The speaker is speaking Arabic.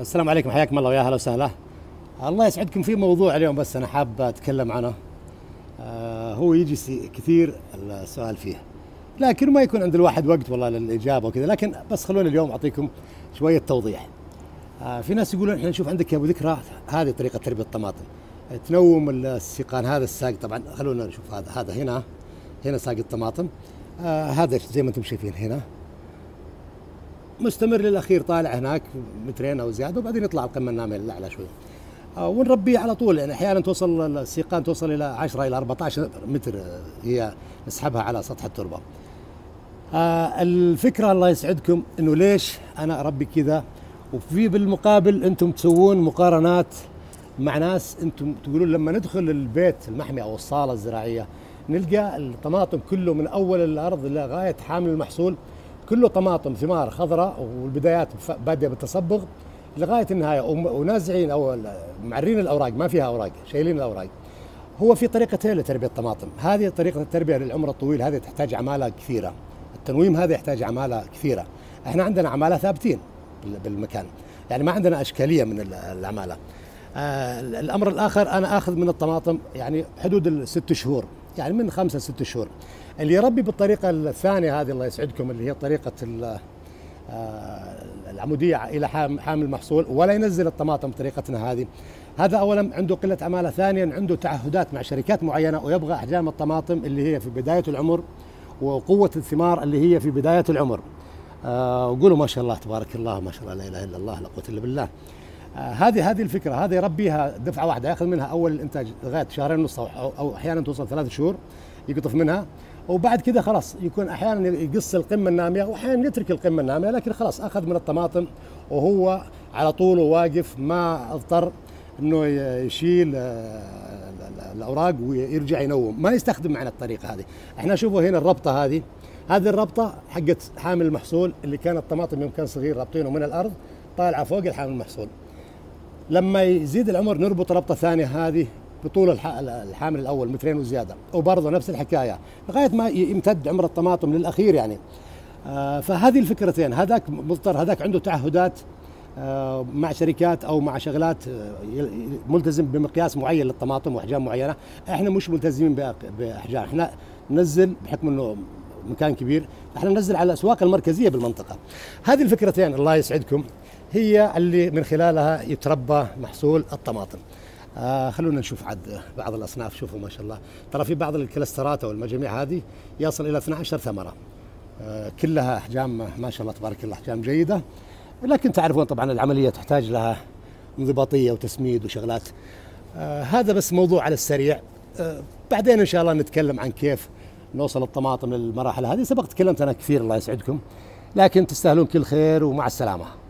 السلام عليكم حياكم الله ويا أهلا وسهلا. الله يسعدكم في موضوع اليوم بس أنا حاب أتكلم عنه. آه هو يجي كثير السؤال فيه. لكن ما يكون عند الواحد وقت والله للإجابة وكذا لكن بس خلوني اليوم أعطيكم شوية توضيح. آه في ناس يقولون إحنا نشوف عندك يا أبو ذكرى هذه طريقة تربيه الطماطم. تنوم السيقان هذا الساق طبعا خلونا نشوف هذا هذا هنا هنا ساق الطماطم. آه هذا زي ما أنتم شايفين هنا. مستمر للأخير طالع هناك مترين أو زياده وبعدين يطلع القمة النامية الاعلى شوي آه، ونربيه على طول يعني أحيانا توصل السيقان توصل إلى 10 إلى 14 متر هي نسحبها على سطح التربة. آه الفكرة الله يسعدكم إنه ليش أنا أربي كذا وفي بالمقابل أنتم تسوون مقارنات مع ناس أنتم تقولون لما ندخل البيت المحمي أو الصالة الزراعية نلقى الطماطم كله من أول الأرض لغاية حامل المحصول كله طماطم ثمار خضراء والبدايات بادية بالتصبغ لغاية النهاية. ونازعين أو معرين الأوراق ما فيها أوراق شايلين الأوراق. هو في طريقتين لتربية الطماطم. هذه طريقة التربية للعمر الطويل هذه تحتاج عمالة كثيرة. التنويم هذا يحتاج عمالة كثيرة. إحنا عندنا عمالة ثابتين بال- بالمكان. يعني ما عندنا إشكالية من ال- العمالة. آه الأمر الآخر أنا آخذ من الطماطم يعني حدود الست شهور. يعني من خمسة ست شهور. اللي يربي بالطريقة الثانية هذه الله يسعدكم اللي هي طريقة ال- آه، العمودية إلى حام- حامل المحصول ولا ينزل الطماطم بطريقتنا هذه. هذا اولا عنده قلة عماله ثانيا عنده تعهدات مع شركات معينة ويبغى أحجام الطماطم اللي هي في بداية العمر وقوة الثمار اللي هي في بداية العمر. آه وقولوا ما شاء الله تبارك الله ما شاء الله لا إله إلا الله لا قوة إلا بالله. هذه هذه الفكرة. هذه يربيها دفعة واحدة ياخذ منها أول الانتاج لغايه شهرين ونص أو, أحيانا توصل ثلاث شهور يقطف منها. وبعد كذا خلاص يكون أحيانا يقص القمة النامية وأحيانا يترك القمة النامية لكن خلاص أخذ من الطماطم وهو على طول واقف ما اضطر إنه يشيل آه، ال- ال- الأوراق ويرجع ينوم. ما يستخدم معنا الطريقة هذه. إحنا شوفوا هنا الربطة هذه. هذه الربطة حقت حامل المحصول اللي كان الطماطم يوم كان صغير رابطينه من الأرض طالعة فوق الحامل المحصول. لما يزيد العمر نربط ربطة ثانية هذه بطول الح- الحامل الأول مترين وزيادة وبرضه نفس الحكاية لغاية ما يمتد عمر الطماطم للأخير يعني. آه، فهذه الفكرتين هذاك مضطر هذاك عنده تعهدات آه، مع شركات أو مع شغلات آه، ملتزم بمقياس معين للطماطم وأحجام معينة. إحنا مش ملتزمين بأحجام إحنا ننزل بحكم إنه مكان كبير إحنا ننزل على الأسواق المركزية بالمنطقة. هذه الفكرتين الله يسعدكم. هي اللي من خلالها يتربى محصول الطماطم. آه خلونا نشوف عد بعض الأصناف. شوفوا ما شاء الله. ترى في بعض الكلسترات أو المجاميع هذه يصل إلى 12 ثمرة. آه كلها أحجام ما شاء الله تبارك الله أحجام جيدة. لكن تعرفون طبعا العملية تحتاج لها انضباطية وتسميد وشغلات. آه هذا بس موضوع على السريع. آه بعدين إن شاء الله نتكلم عن كيف نوصل الطماطم للمراحل هذه. سبق تكلمت أنا كثير الله يسعدكم. لكن تستاهلون كل خير ومع السلامة.